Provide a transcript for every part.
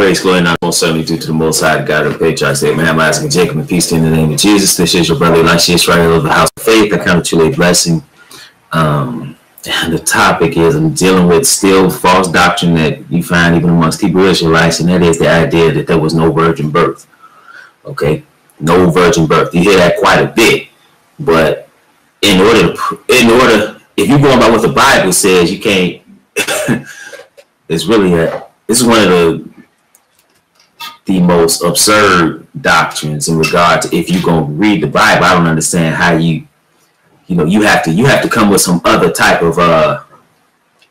praise, glory, and honor most certainly due to the Most High, God of patriarchs, Abraham, Isaac, and Jacob, and peace in the name of Jesus. This is your brother Elisha Israel of the House of Faith. I count it truly a blessing. Um, the topic is I'm dealing with still false doctrine that you find even amongst Hebrew Israelites, and that is the idea that there was no virgin birth. Okay, no virgin birth. You hear that quite a bit, but in order to, in order, if you're going by what the Bible says, you can't. it's really a. This is one of the the most absurd doctrines in regard to if you're gonna read the Bible. I don't understand how you you know you have to you have to come with some other type of uh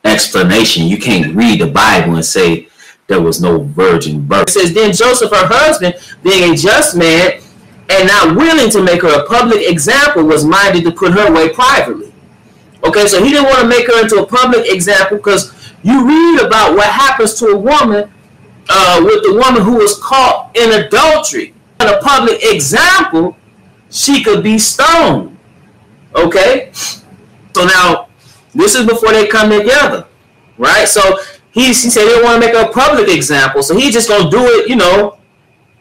explanation. You can't read the bible and say there was no virgin birth. It says then joseph her husband being a just man and not willing to make her a public example was minded to put her away privately. Okay so he didn't want to make her into a public example because you read about what happens to a woman uh, with the woman who was caught in adultery in a public example she could be stoned Okay? So now, this is before they come together, right? So he, he said he didn't want to make a public example, so he's just going to do it, you know,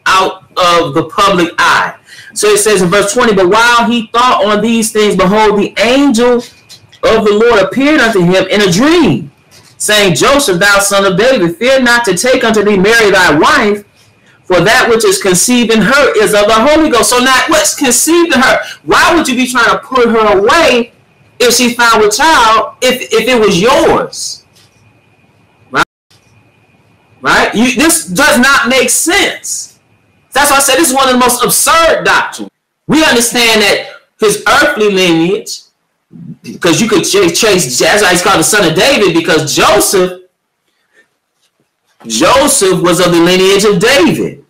out of the public eye. So it says in verse 20, but while he thought on these things, behold, the angel of the Lord appeared unto him in a dream, saying, Joseph, thou son of David, fear not to take unto thee Mary thy wife, for that which is conceived in her is of the Holy Ghost. So now what's conceived in her? Why would you be trying to put her away if she found a child if, if it was yours? Right? Right? You, this does not make sense. That's why I said this is one of the most absurd doctrines. We understand that his earthly lineage, because you could chase, that's why he's called the son of David, because Joseph Joseph was of the lineage of David.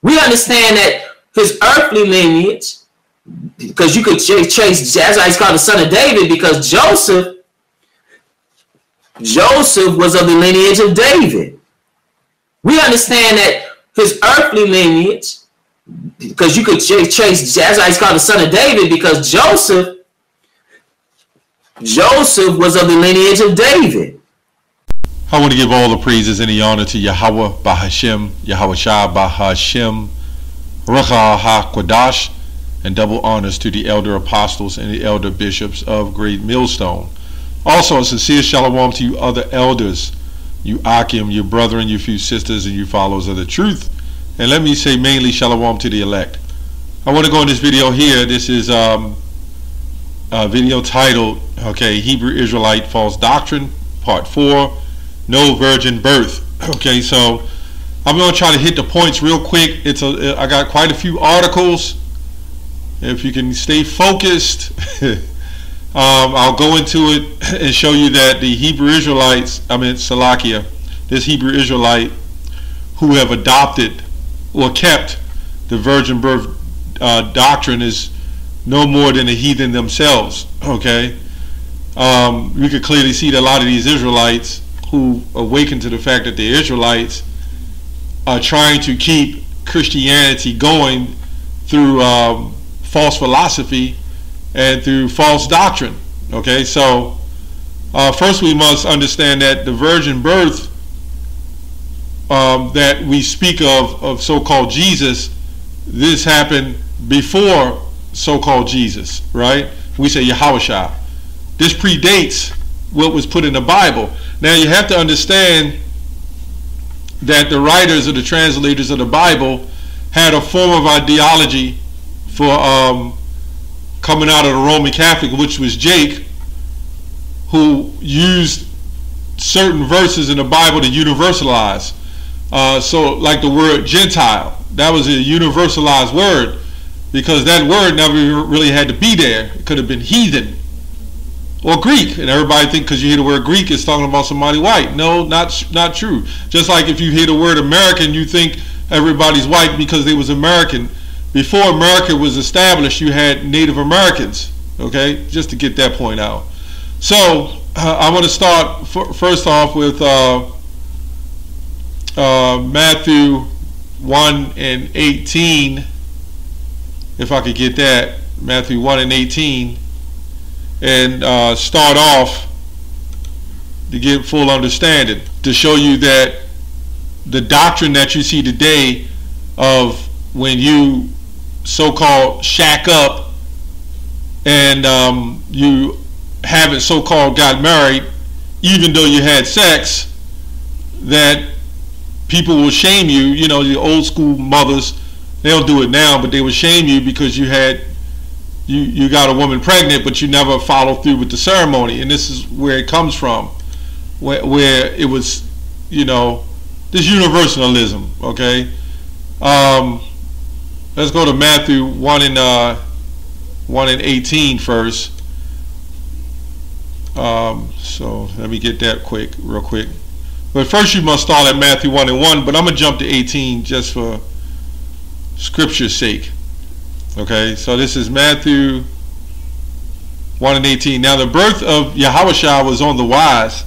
We understand that his earthly lineage, because you could chase, that's why he's called the son of David, because Joseph, Joseph was of the lineage of David. We understand that his earthly lineage, because you could chase, that's why he's called the son of David, because Joseph Joseph was of the lineage of David. I want to give all the praises and the honor to Yahweh Bahashem, Yahweh Shah Bahashem, Ruach HaKodesh, and double honors to the elder apostles and the elder bishops of Great Millstone. Also, a sincere shalom to you other elders, you Akim, your brethren, your few sisters, and you followers of the truth. And let me say mainly shalom to the elect. I want to go in this video here. This is um, a video titled okay, Hebrew Israelite False Doctrine, Part 4, No Virgin Birth. Okay, so I'm going to try to hit the points real quick. It's a, I got quite a few articles. If you can stay focused, um, I'll go into it and show you that the Hebrew Israelites, I mean Salakia, this Hebrew Israelite who have adopted or kept the virgin birth uh, doctrine is no more than a heathen themselves. Okay, um, we could clearly see that a lot of these Israelites who awaken to the fact that they're Israelites are trying to keep Christianity going through um, false philosophy and through false doctrine. Okay, so uh, first we must understand that the virgin birth um, that we speak of, of so-called Jesus, this happened before so-called Jesus, right? We say Yahweh this predates what was put in the Bible. Now you have to understand that the writers or the translators of the Bible had a form of ideology for um, coming out of the Roman Catholic, which was Jake, who used certain verses in the Bible to universalize. Uh, so, like the word Gentile, that was a universalized word because that word never really had to be there. It could have been heathen or Greek, and everybody think because you hear the word Greek, it's talking about somebody white. No, not not true. Just like if you hear the word American, you think everybody's white because they was American. Before America was established, you had Native Americans. Okay, just to get that point out. So uh, I want to start first off with uh, uh, Matthew one and eighteen. If I could get that, Matthew one and eighteen and uh, start off to get full understanding, to show you that the doctrine that you see today of when you so-called shack up and um, you haven't so-called got married, even though you had sex, that people will shame you. You know, your old school mothers, they don't do it now, but they will shame you because you had you you got a woman pregnant, but you never follow through with the ceremony, and this is where it comes from, where where it was, you know, this universalism. Okay, um, let's go to Matthew one and uh, one and eighteen first. Um, so let me get that quick, real quick. But first, you must start at Matthew one and one. But I'm gonna jump to eighteen just for scripture's sake. Okay, so this is Matthew 1 and 18. Now the birth of Yahushua was on the wise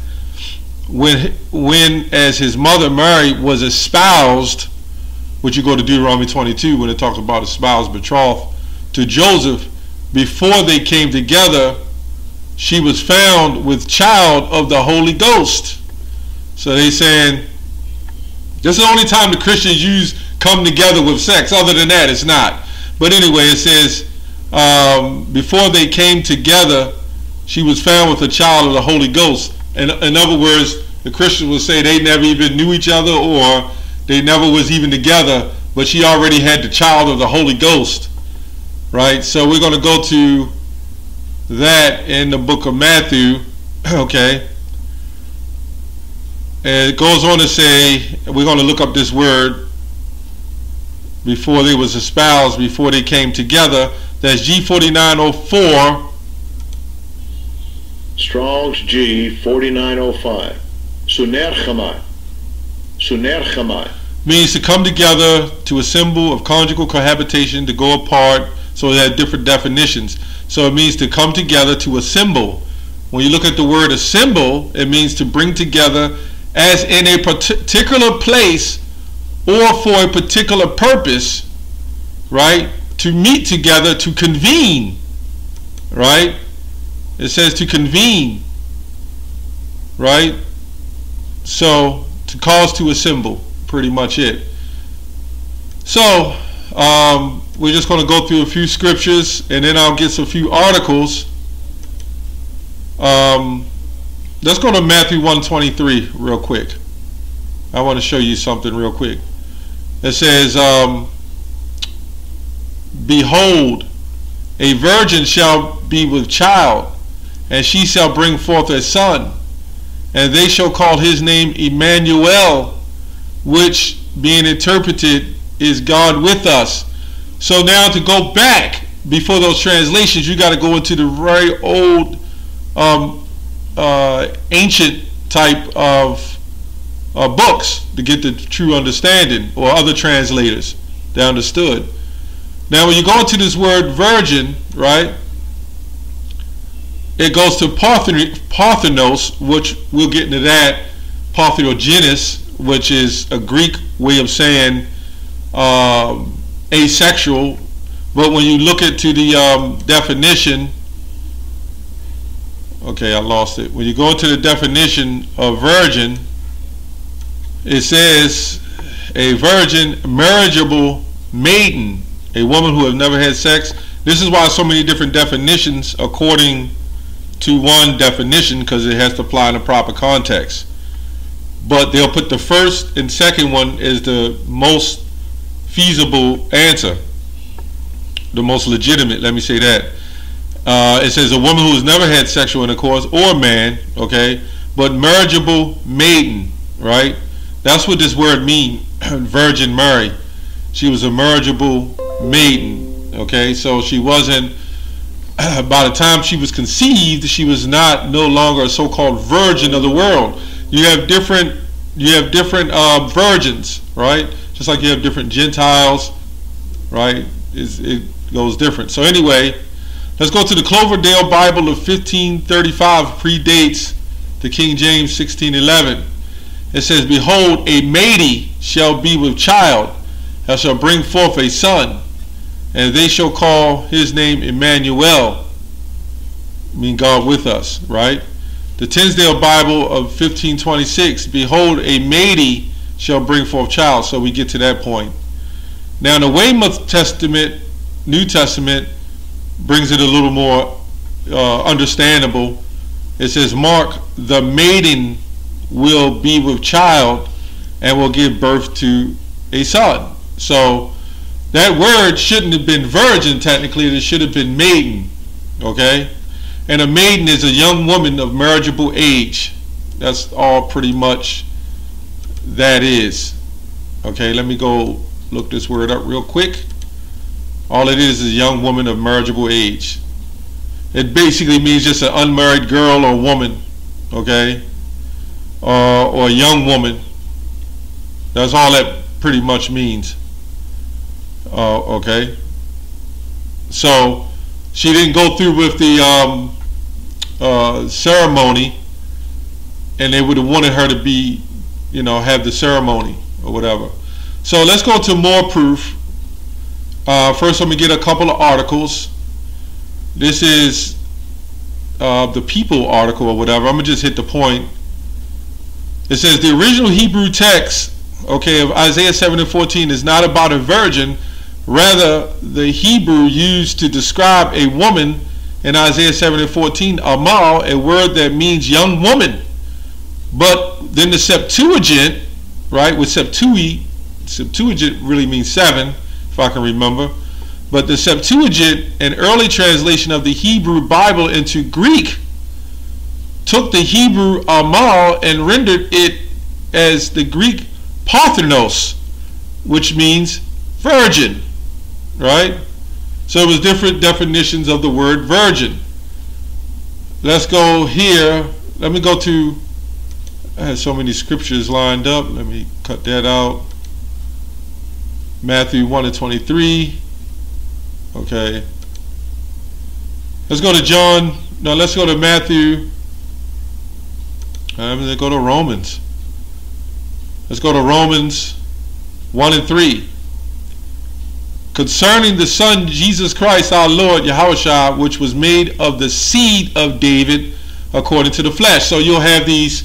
when, when as his mother Mary was espoused, which you go to Deuteronomy 22 when it talks about espoused betrothed to Joseph, before they came together, she was found with child of the Holy Ghost. So they saying this is the only time the Christians use come together with sex. Other than that, it's not. But anyway, it says, um, before they came together, she was found with a child of the Holy Ghost. And in other words, the Christians will say they never even knew each other or they never was even together, but she already had the child of the Holy Ghost. Right? So we're going to go to that in the book of Matthew. okay. And it goes on to say, we're going to look up this word before they was espoused, before they came together. That's G4904. Strong's G4905. Sunerchomai. Suner Chamai. Means to come together to a symbol of conjugal cohabitation, to go apart, so it had different definitions. So it means to come together to assemble. When you look at the word assemble, it means to bring together as in a particular place or for a particular purpose, right? To meet together, to convene, right? It says to convene, right? So, to cause to assemble, pretty much it. So, um, we're just going to go through a few scriptures and then I'll get some few articles. Um, let's go to Matthew 123 real quick. I want to show you something real quick. It says, um, Behold, a virgin shall be with child, and she shall bring forth a son, and they shall call his name Emmanuel, which being interpreted is God with us. So now to go back before those translations, you got to go into the very old, um, uh, ancient type of uh, books to get the true understanding, or other translators that understood. Now, when you go into this word virgin, right, it goes to Parthenos, which we'll get into that, Parthenogenes, which is a Greek way of saying um, asexual. But when you look into the um, definition, okay, I lost it. When you go to the definition of virgin, it says a virgin, marriageable maiden, a woman who has never had sex. This is why so many different definitions according to one definition because it has to apply in a proper context. But they'll put the first and second one as the most feasible answer, the most legitimate, let me say that. Uh, it says a woman who has never had sexual intercourse or man, okay, but marriageable maiden, right? That's what this word means, Virgin Mary. She was a marriageable maiden. Okay, so she wasn't. By the time she was conceived, she was not no longer a so-called virgin of the world. You have different. You have different uh, virgins, right? Just like you have different Gentiles, right? It's, it goes different. So anyway, let's go to the Coverdale Bible of 1535. Predates the King James 1611 it says, Behold, a maiden shall be with child, and shall bring forth a son, and they shall call his name Emmanuel, mean God with us, right? The Tyndale Bible of 1526, behold, a maiden shall bring forth child. So we get to that point. Now, in the Weymouth Testament, New Testament, brings it a little more uh, understandable. It says, Mark, the maiden will be with child and will give birth to a son. So that word shouldn't have been virgin technically, it should have been maiden. Okay? And a maiden is a young woman of marriageable age. That's all pretty much that is. Okay, let me go look this word up real quick. All it is is a young woman of marriageable age. It basically means just an unmarried girl or woman, okay, uh, or a young woman. That's all that pretty much means. Uh, okay. So she didn't go through with the um, uh, ceremony, and they would have wanted her to be, you know, have the ceremony or whatever. So let's go to more proof. Uh, first, let me get a couple of articles. This is uh, the People article or whatever. I'm gonna just hit the point. It says the original Hebrew text, okay, of Isaiah 7 and 14 is not about a virgin. Rather, the Hebrew used to describe a woman in Isaiah 7 and 14, Amal, a word that means young woman. But then the Septuagint, right, with Septui, Septuagint really means seven, if I can remember. But the Septuagint, an early translation of the Hebrew Bible into Greek, took the Hebrew Amal and rendered it as the Greek Parthenos, which means virgin, right? So it was different definitions of the word virgin. Let's go here. Let me go to, I had so many scriptures lined up. Let me cut that out. Matthew 1 and 23. Okay. Let's go to John. No, let's go to Matthew. I'm going to go to Romans. Let's go to Romans 1 and 3 concerning the Son Jesus Christ our Lord Yahushua, which was made of the seed of David according to the flesh. So you'll have these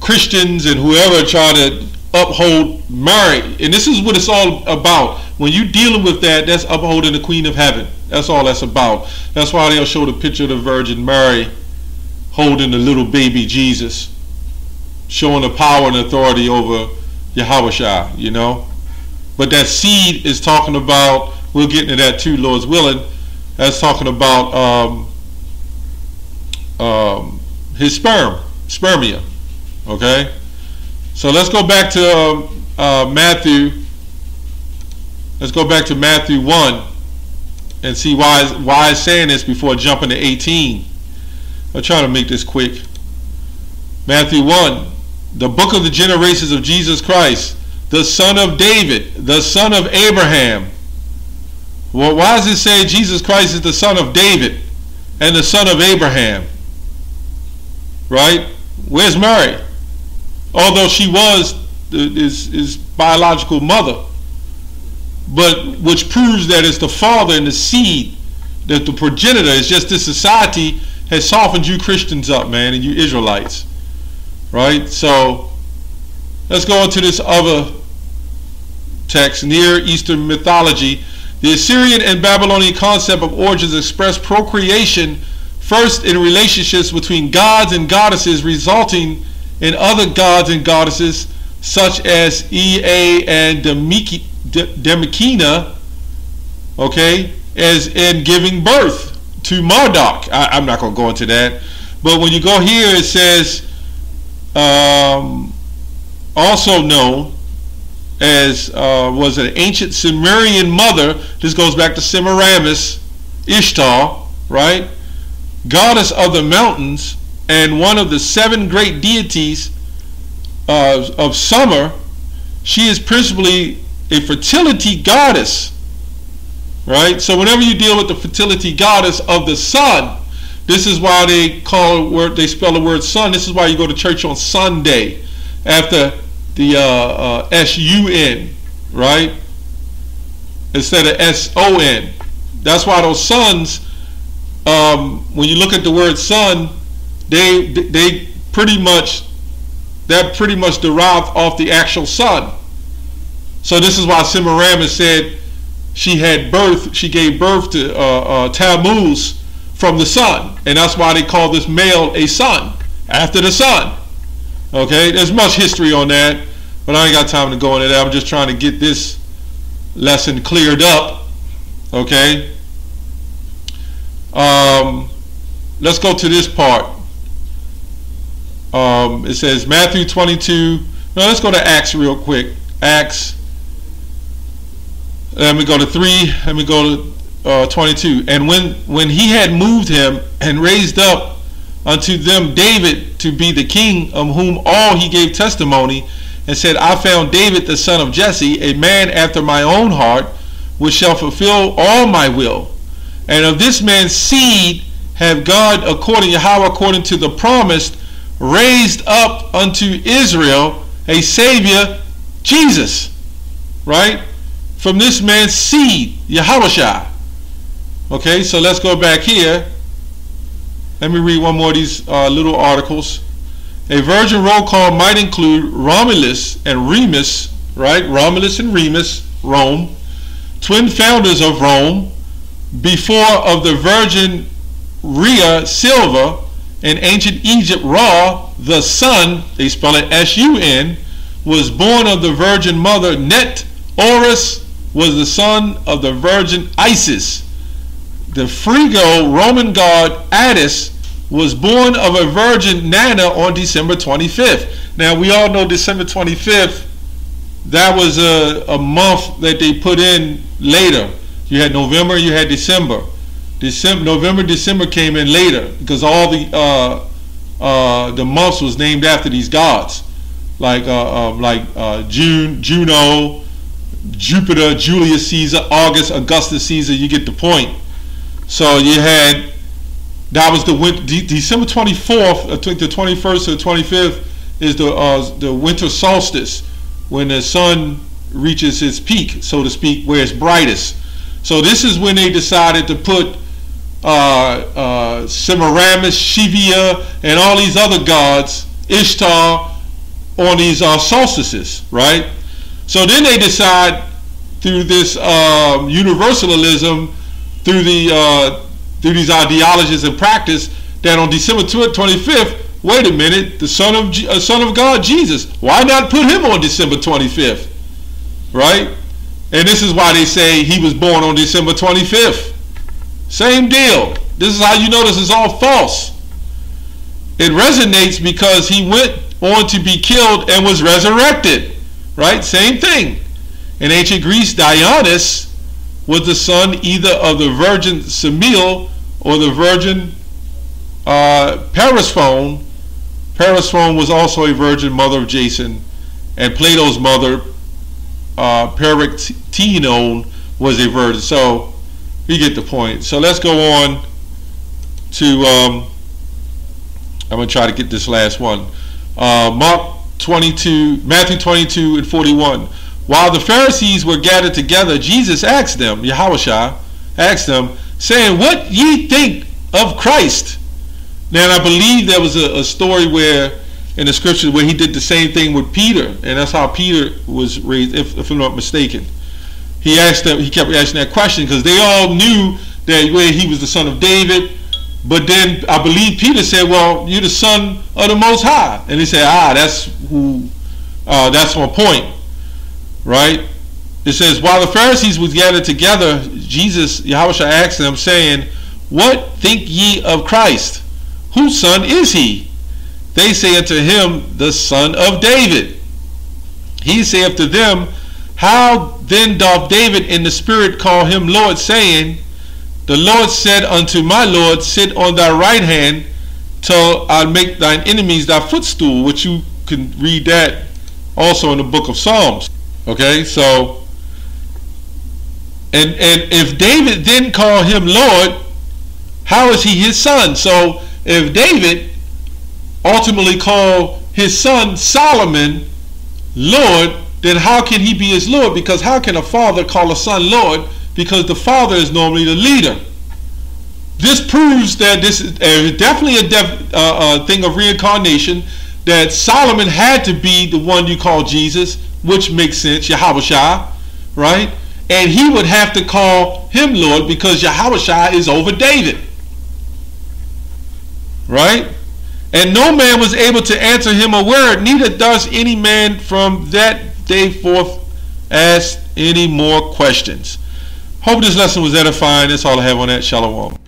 Christians and whoever try to uphold Mary. And this is what it's all about. When you're dealing with that, that's upholding the Queen of Heaven. That's all that's about. That's why they'll show the picture of the Virgin Mary holding the little baby Jesus, showing the power and authority over Yahushua, you know. But that seed is talking about, we'll get into that too, Lord's willing. That's talking about um, um, his sperm, spermia. Okay? So let's go back to um, uh, Matthew. Let's go back to Matthew 1 and see why, why it's saying this before jumping to 18. I'm trying to make this quick. Matthew 1, the book of the generations of Jesus Christ the son of David, the son of Abraham. Well, why does it say Jesus Christ is the son of David and the son of Abraham? Right? Where's Mary? Although she was his, his biological mother, but which proves that it's the father and the seed, that the progenitor. It's just this society has softened you Christians up, man, and you Israelites. Right? So let's go into this other text, Near Eastern mythology, the Assyrian and Babylonian concept of origins express procreation first in relationships between gods and goddesses, resulting in other gods and goddesses such as Ea and Damkina, okay, as in giving birth to Marduk. I, am not going to go into that. But when you go here, it says, um, also known as uh, was an ancient Sumerian mother. This goes back to Semiramis, Ishtar, right? Goddess of the mountains and one of the seven great deities uh, of Sumer. She is principally a fertility goddess, right? So whenever you deal with the fertility goddess of the sun, this is why they call word they spell the word sun. This is why you go to church on Sunday after the uh, uh, S-U-N, right? Instead of S-O-N. That's why those sons, um, when you look at the word sun, they they pretty much that pretty much derived off the actual sun. So this is why Semiramis said she had birth, she gave birth to uh, uh, Tammuz from the sun, and that's why they call this male a son after the sun. Okay, there's much history on that, but I ain't got time to go into that. I'm just trying to get this lesson cleared up. Okay. Um, let's go to this part. Um, it says Matthew 22. No, let's go to Acts real quick. Acts. Let me go to 3. Let me go to uh, 22. And when, when he had moved him and raised up unto them David to be the king, of whom all he gave testimony, and said, I found David the son of Jesse, a man after my own heart, which shall fulfill all my will. And of this man's seed have God, according to how according to the promise, raised up unto Israel a Savior, Jesus. Right? From this man's seed, Yahweh. Okay, so let's go back here. Let me read one more of these uh, little articles. A virgin roll call might include Romulus and Remus, right? Romulus and Remus, Rome, twin founders of Rome, before of the virgin Rhea Silva, in ancient Egypt, Ra, the sun, they spell it S-U-N, was born of the virgin mother Net. Horus was the son of the virgin Isis. The Phrygo Roman god Attis was born of a virgin Nana on December 25th. Now we all know December 25th, that was a, a month that they put in later. You had November, you had December. December, November, December came in later because all the uh, uh, the months was named after these gods, like uh, um, like uh, June, Juno, Jupiter, Julius Caesar, August, Augustus Caesar. You get the point. So you had that was the winter, December twenty fourth, I think the twenty first or the twenty fifth is the uh, the winter solstice when the sun reaches its peak, so to speak, where it's brightest. So this is when they decided to put uh, uh, Semiramis, Shiva, and all these other gods, Ishtar, on these uh, solstices, right? So then they decide through this um, universalism, through the uh, through these ideologies and practice, that on December 25th, wait a minute, the Son of uh, Son of God, Jesus, why not put him on December 25th, right? And this is why they say he was born on December 25th. Same deal. This is how you know this is all false. It resonates because he went on to be killed and was resurrected. Right? Same thing. In ancient Greece, Dionysus was the son either of the virgin Semele or the virgin uh. Persephone was also a virgin mother of Jason, and Plato's mother, uh, was a virgin. So you get the point. So let's go on to, um, I'm going to try to get this last one. Uh, Mark 22, Matthew 22 and 41. While the Pharisees were gathered together, Jesus asked them, Yahushua asked them, saying, What ye think of Christ? Now, I believe there was a, a story where in the scriptures where he did the same thing with Peter, and that's how Peter was raised, if, if I'm not mistaken he asked them, he kept asking that question because they all knew that well, he was the son of David. But then I believe Peter said, "Well, you're the son of the Most High," and he said, "Ah, that's who. Uh, that's my point, right?" It says, while the Pharisees was gathered together, Jesus, Yahweh asked them, saying, What think ye of Christ? Whose son is he? They say unto him, The son of David. He saith to them, How then doth David in the spirit call him Lord, saying, The Lord said unto my Lord, Sit on thy right hand till I make thine enemies thy footstool, which you can read that also in the book of Psalms. Okay, so and and if David then call him Lord, how is he his son? So if David ultimately called his son Solomon Lord, then how can he be his Lord? Because how can a father call a son Lord? Because the father is normally the leader. this proves that this is uh, definitely a def, uh, uh, thing of reincarnation. That Solomon had to be the one you call Jesus, which makes sense, Yahweh right? And he would have to call him Lord because Yahweh is over David, right? And no man was able to answer him a word, neither does any man from that day forth ask any more questions. Hope this lesson was edifying. That's all I have on that. Shalom.